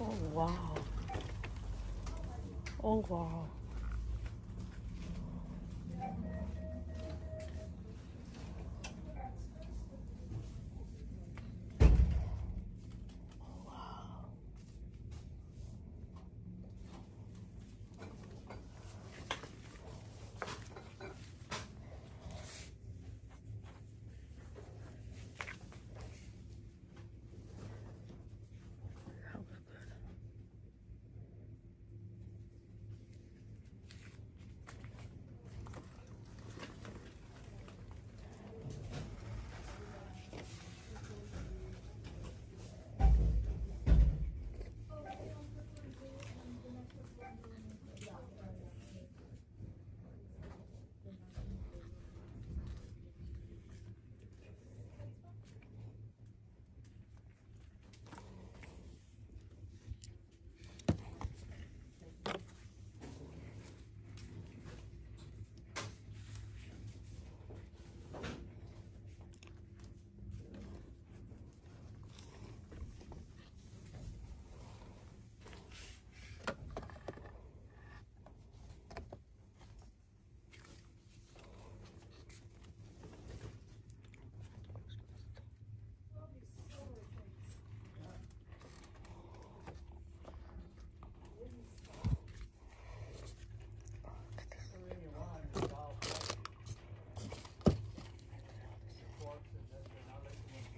Oh, wow. Oh, wow. That was good.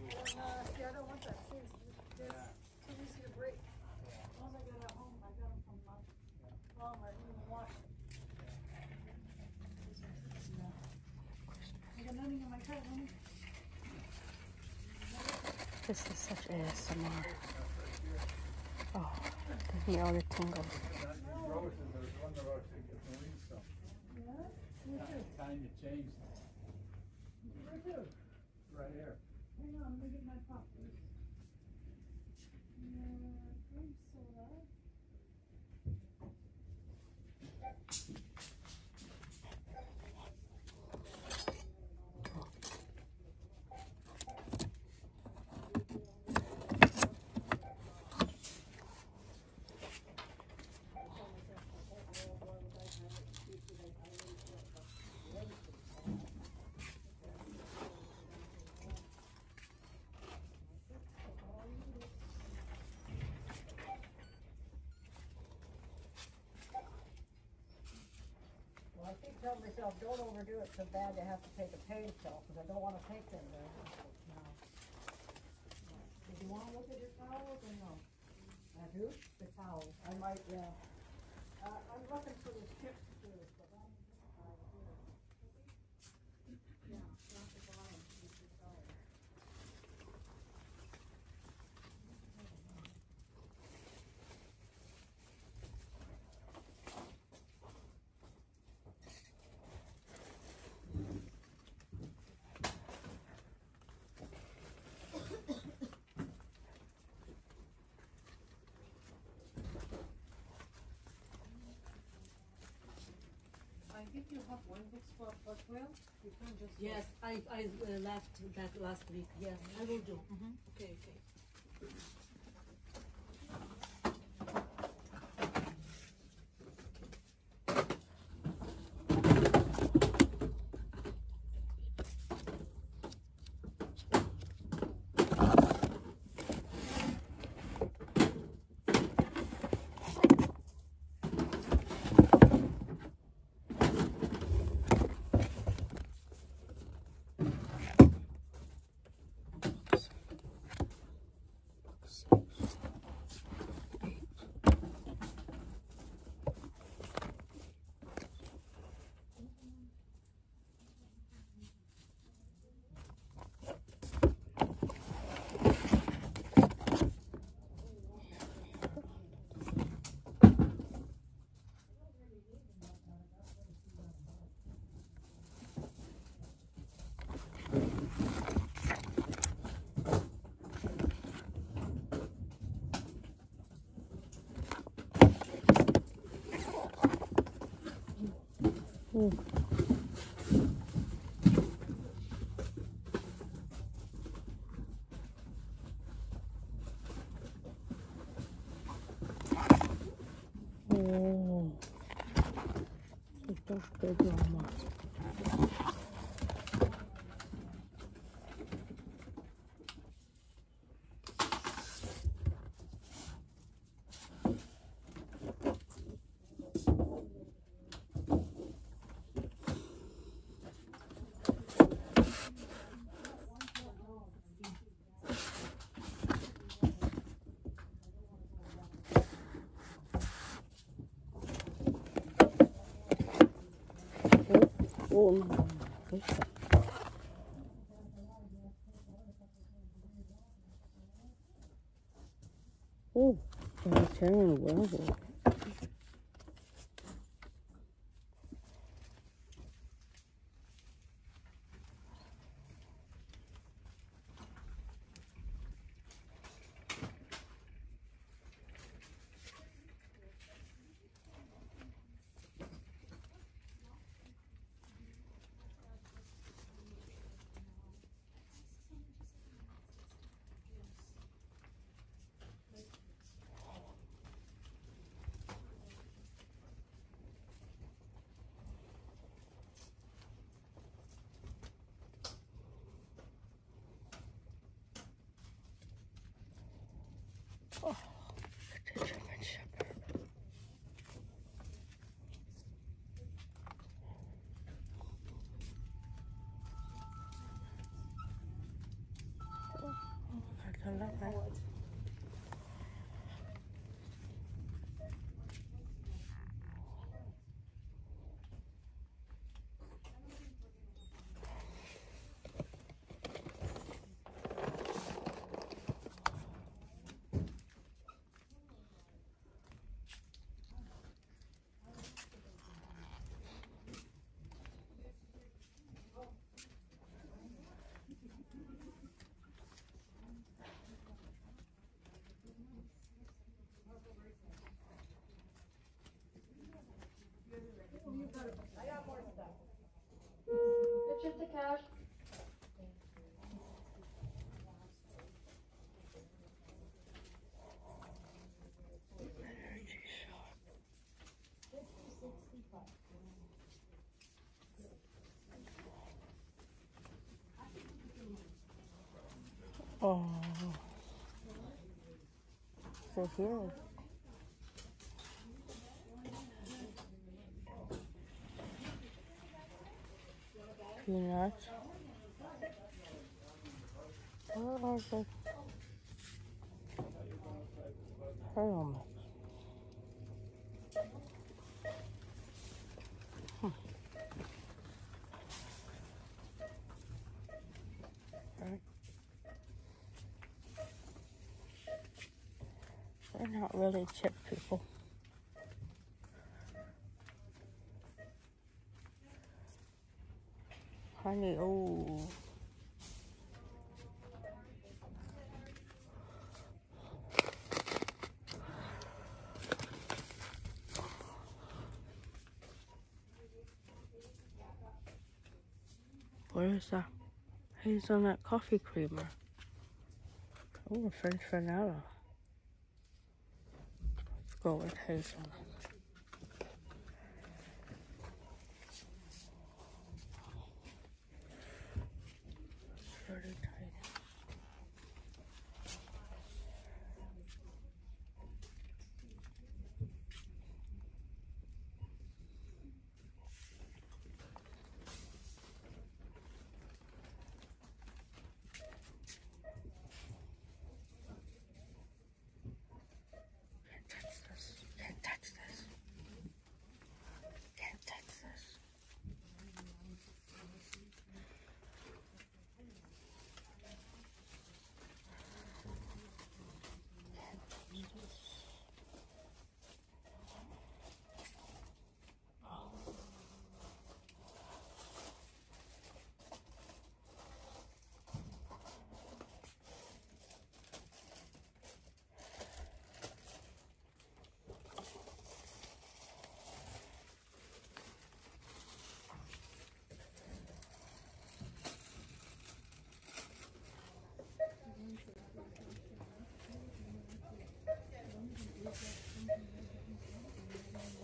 Uh, see, I don't want that. See, it's- it's too easy to break. As long as I get it at home, I got them from my mom, I didn't even wash it. I got nothing in my car, honey. This is such ASMR. Oh, give me all the tingles. Time to change. Where to? Right here. Hang on, let me get my pop first. Uh, keep telling myself, don't overdo it so bad to have to take a pain pill, because I don't wanna take them much now. Did you wanna look at your towels or no? I do? The towels, I might, yeah. Uh, I'm looking for this chip too, but I'm, uh, here. Yeah, not the bottom, it's the towel. I think you have one book for as well. You can just. Yes, I, I uh, left that last week. Yes, I will do. Okay, okay. О, это что дома? Oh, no, no, no. Oh, 哦这这 Oh. So here. Peanuts. Where are the helmets? Hmm. Right. They're not really chip people. Honey, oh. What is that? Hazelnut coffee creamer. Oh, French vanilla. Let's go with hazelnut. It's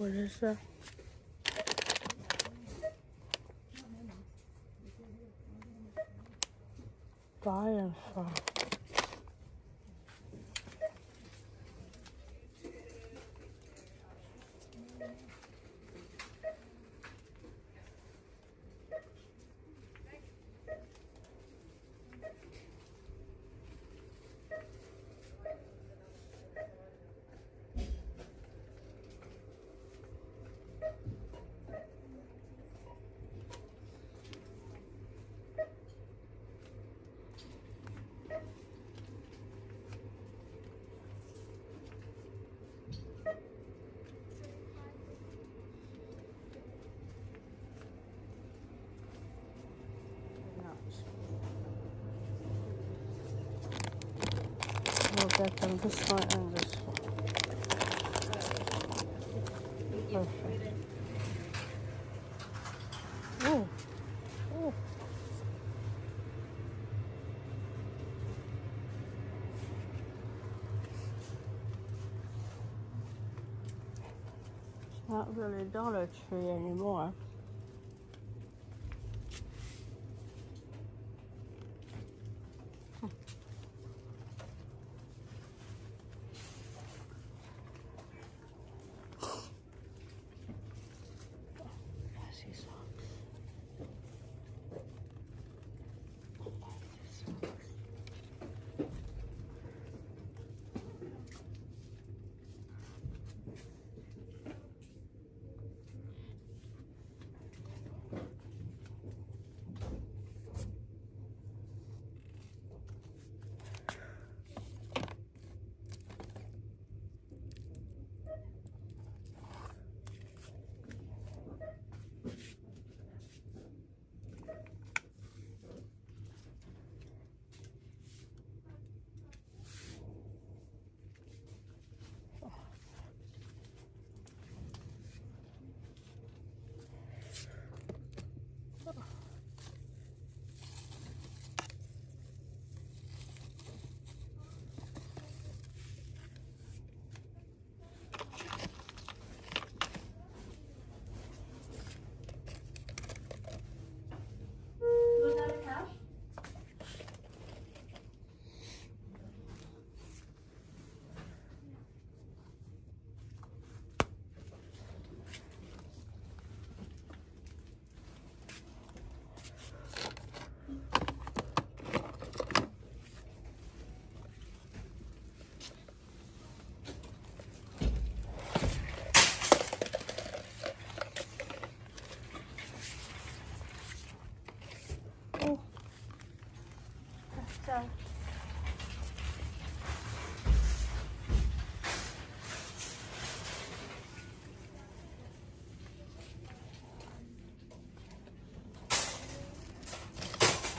我这是八月份 We'll get them this one and this one. Perfect. Oh, oh. It's not really Dollar Tree anymore.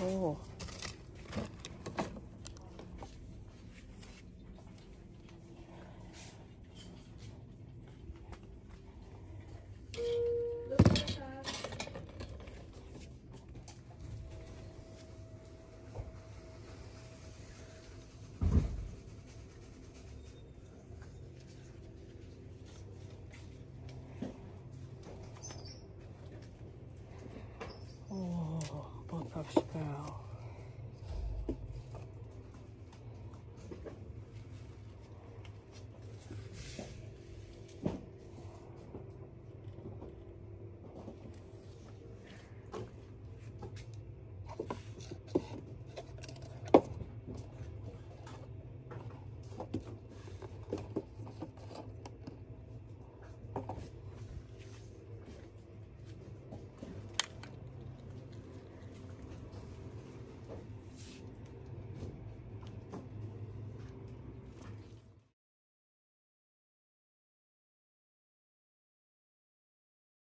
Oh. Look at the cash. Oh, of spell.